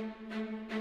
Música